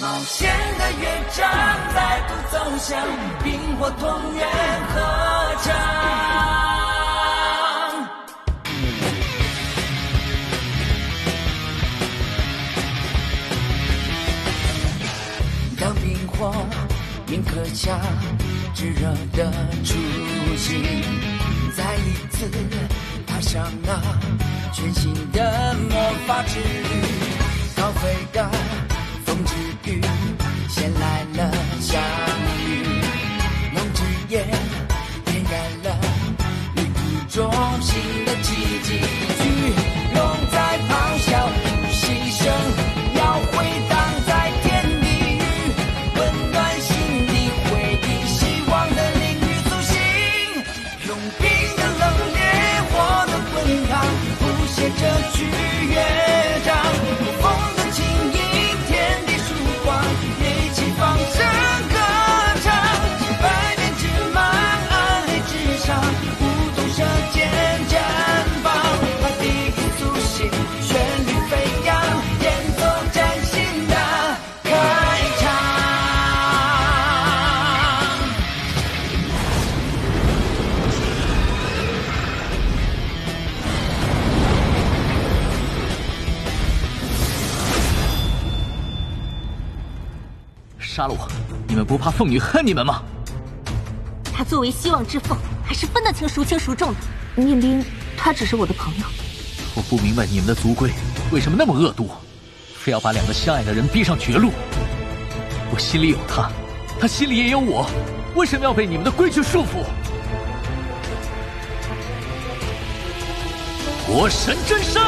冒险的乐章再度奏响冰火同源合唱。当冰火铭刻下炙热的初心，再一次踏上那全新的魔法之这句。杀了我！你们不怕凤女恨你们吗？她作为希望之凤，还是分得清孰轻孰重的。念冰，她只是我的朋友。我不明白你们的族规为什么那么恶毒，非要把两个相爱的人逼上绝路。我心里有她，她心里也有我，为什么要被你们的规矩束缚？火神真身！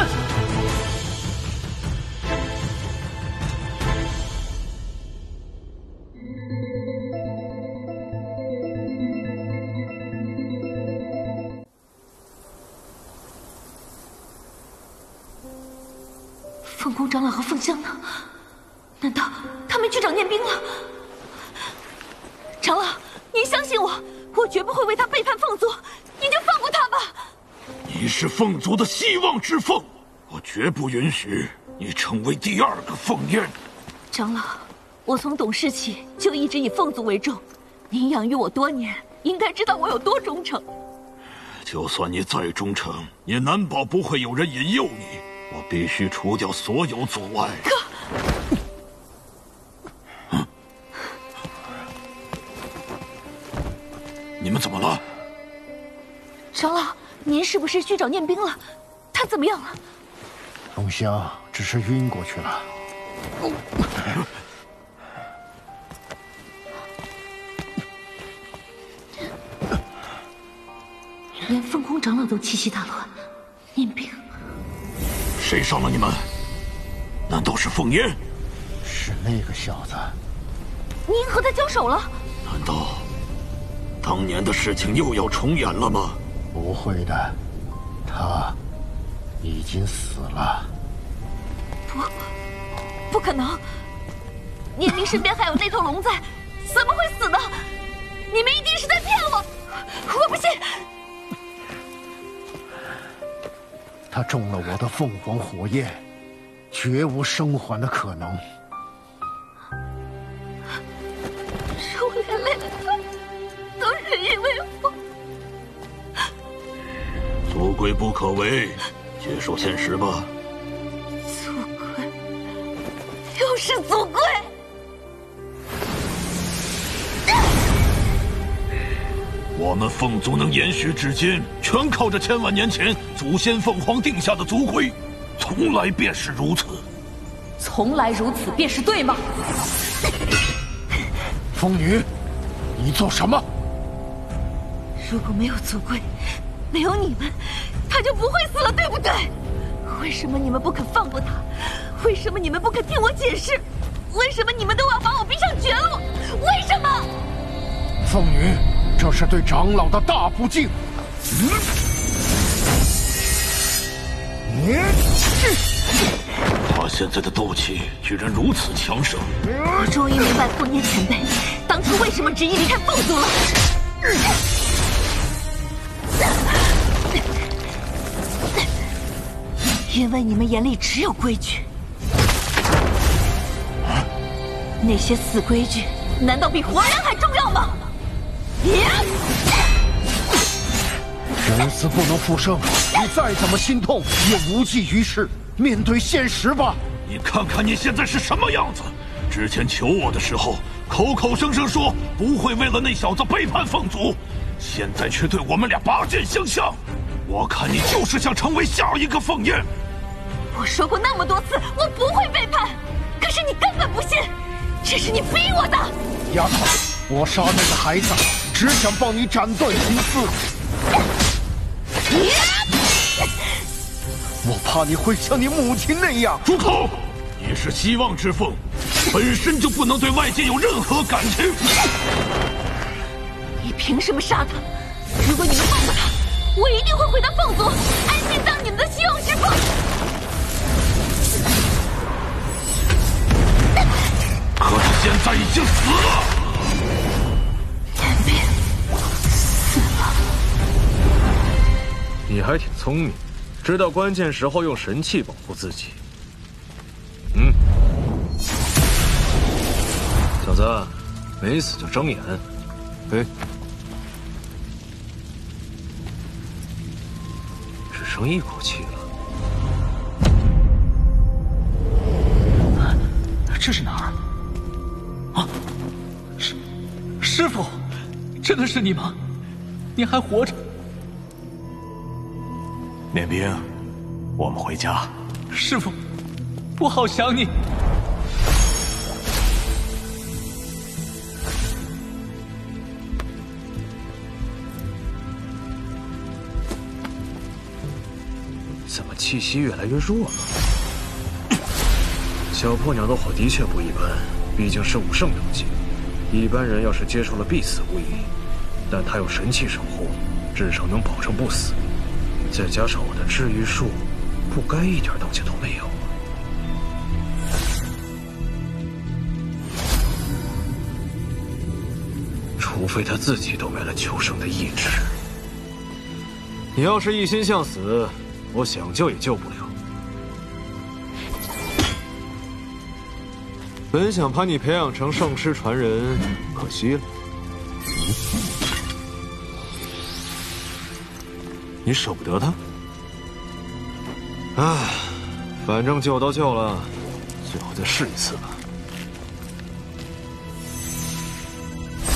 是凤族的希望之凤，我绝不允许你成为第二个凤燕。长老，我从懂事起就一直以凤族为重，您养育我多年，应该知道我有多忠诚。就算你再忠诚，也难保不会有人引诱你。我必须除掉所有阻碍。哥，嗯，你们怎么了？长老，您是不是去找念冰了？他怎么样了？龙香只是晕过去了。连凤空长老都气息大乱，念冰。谁伤了你们？难道是凤烟？是那个小子。您和他交手了？难道当年的事情又要重演了吗？不会的，他已经死了。不，不可能！念冰身边还有那头龙在，怎么会死呢？你们一定是在骗我！我不信！他中了我的凤凰火焰，绝无生还的可能。族规不可为，接受现实吧。族规，又是族规。我们凤族能延续至今，全靠着千万年前祖先凤凰定下的族规，从来便是如此。从来如此便是对吗？风女，你做什么？如果没有族规，没有你们，他就不会死了，对不对？为什么你们不肯放过他？为什么你们不肯听我解释？为什么你们都要把我逼上绝路？为什么？凤女。这是对长老的大不敬！你，他现在的斗气居然如此强盛！我终于明白凤年前辈当初为什么执意离开凤族了。因为你们眼里只有规矩。那些死规矩，难道比活人还重要吗？人死不能复生，你再怎么心痛也无济于事。面对现实吧。你看看你现在是什么样子！之前求我的时候，口口声声说不会为了那小子背叛凤族，现在却对我们俩拔剑相向。我看你就是想成为下一个凤燕。我说过那么多次，我不会背叛，可是你根本不信，这是你逼我的。丫头，我杀那个孩子，只想帮你斩断情丝。我怕你会像你母亲那样。住口！你是希望之凤，本身就不能对外界有任何感情。你凭什么杀他？如果你们放过他，我一定会回到凤族，安心当你们的希望之凤。可他现在已经死了。天边死了。你还挺聪明。知道关键时候用神器保护自己。嗯，小子，没死就睁眼。哎，只剩一口气了。这是哪儿？啊，师师傅，真的是你吗？你还活着？念冰，我们回家。师傅，我好想你。气息越来越弱了？小破鸟的火的确不一般，毕竟是武圣等级，一般人要是接触了必死无疑。但他有神器守护，至少能保证不死。再加上我的治愈术，不该一点动静都没有。除非他自己都没了求生的意志。你要是一心向死，我想救也救不了。本想把你培养成圣师传人，可惜了。你舍不得他？唉，反正救都救了，最后再试一次吧。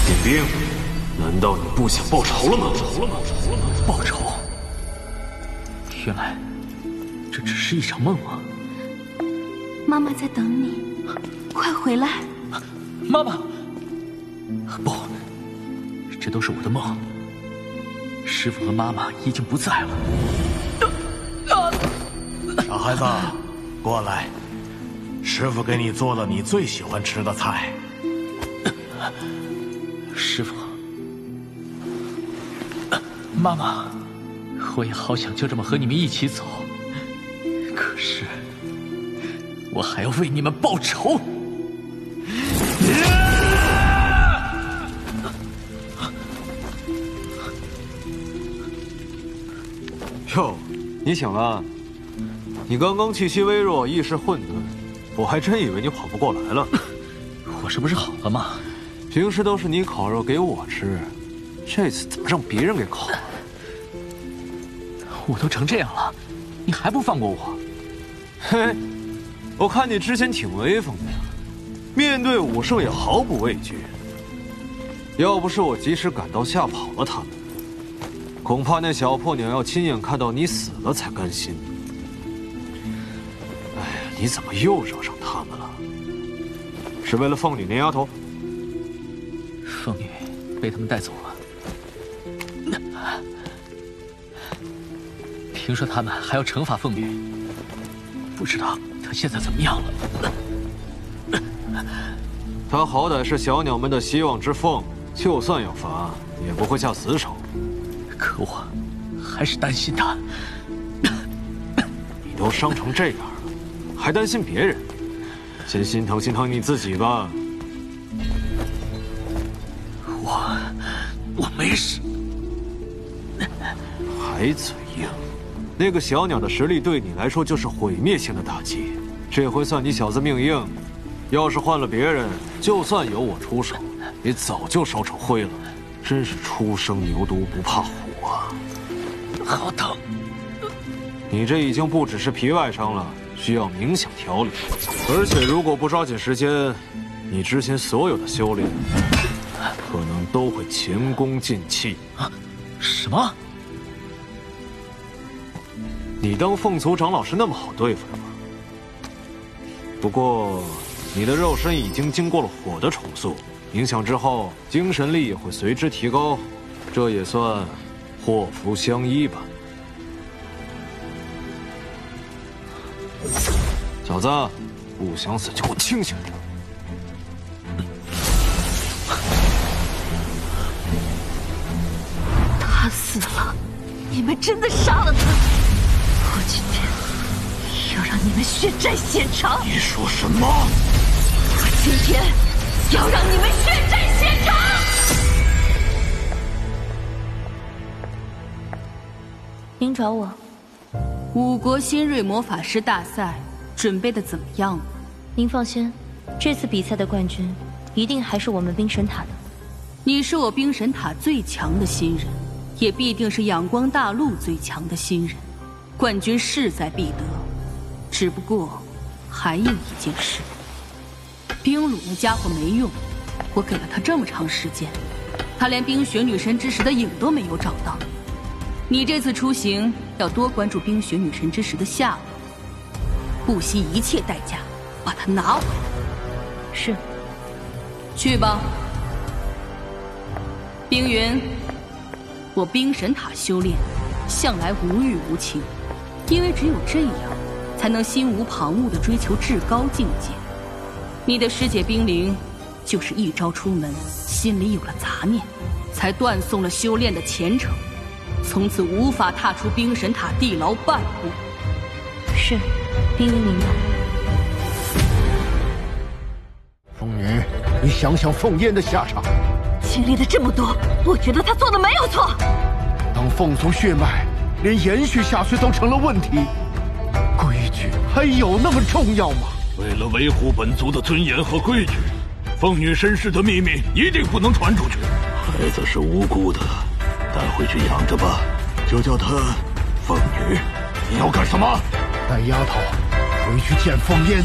点兵，难道你不想报仇了吗？报仇？原来这只是一场梦啊！妈妈在等你，快回来！妈妈，不，这都是我的梦。师傅和妈妈已经不在了。傻孩子，过来，师傅给你做了你最喜欢吃的菜。师傅，妈妈，我也好想就这么和你们一起走，可是我还要为你们报仇。哟，你醒了？你刚刚气息微弱，意识混沌，我还真以为你跑不过来了。我这不是好了吗？平时都是你烤肉给我吃，这次怎么让别人给烤了？我都成这样了，你还不放过我？嘿，我看你之前挺威风的呀，面对武圣也毫不畏惧。要不是我及时赶到吓跑了他们。恐怕那小破鸟要亲眼看到你死了才甘心。哎呀，你怎么又惹上他们了？是为了凤女那丫头？凤女被他们带走了。听说他们还要惩罚凤女，不知道她现在怎么样了。她好歹是小鸟们的希望之凤，就算要罚，也不会下死手。可我还是担心他。你都伤成这样了，还担心别人？先心疼心疼你自己吧。我我没事。还嘴硬？那个小鸟的实力对你来说就是毁灭性的打击。这回算你小子命硬，要是换了别人，就算有我出手，你早就烧成灰了。真是初生牛犊不怕虎啊！好疼！你这已经不只是皮外伤了，需要冥想调理。而且如果不抓紧时间，你之前所有的修炼，可能都会前功尽弃。啊？什么？你当凤族长老是那么好对付的吗？不过，你的肉身已经经过了火的重塑。冥想之后，精神力也会随之提高，这也算祸福相依吧。小子，不想死就给我清醒点！他死了，你们真的杀了他？我今天要让你们血债血偿！你说什么？我今天。要让你们血债血偿！您找我？五国新锐魔法师大赛准备的怎么样了？您放心，这次比赛的冠军一定还是我们冰神塔的。你是我冰神塔最强的新人，也必定是阳光大陆最强的新人。冠军势在必得，只不过还有一件事。冰鲁那家伙没用，我给了他这么长时间，他连冰雪女神之石的影都没有找到。你这次出行要多关注冰雪女神之石的下落，不惜一切代价把它拿回来。是，去吧，冰云。我冰神塔修炼向来无欲无求，因为只有这样，才能心无旁骛的追求至高境界。你的师姐冰灵，就是一朝出门，心里有了杂念，才断送了修炼的前程，从此无法踏出冰神塔地牢半步。是，冰灵明白。风女，你想想凤烟的下场。经历了这么多，我觉得他做的没有错。当凤族血脉连延续下去都成了问题，规矩还有那么重要吗？为了维护本族的尊严和规矩，凤女身世的秘密一定不能传出去。孩子是无辜的，带回去养着吧，就叫她凤女。你要干什么？带丫头回去见凤烟。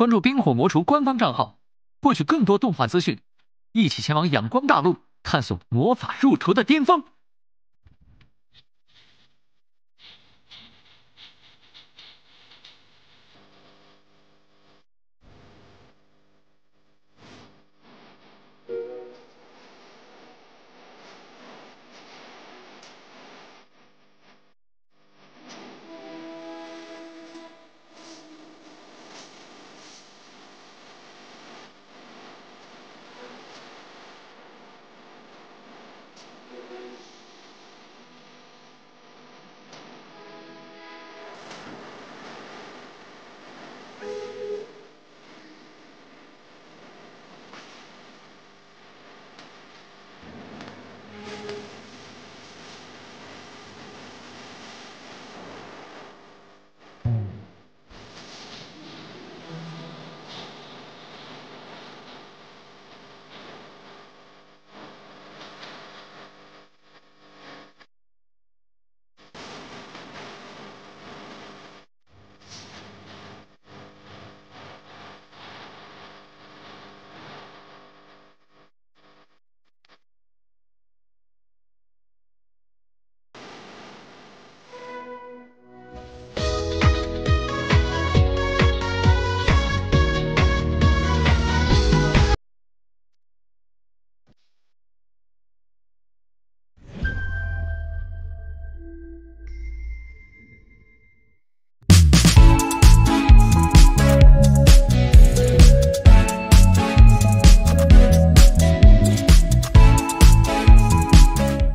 关注冰火魔厨官方账号，获取更多动画资讯，一起前往阳光大陆探索魔法入厨的巅峰。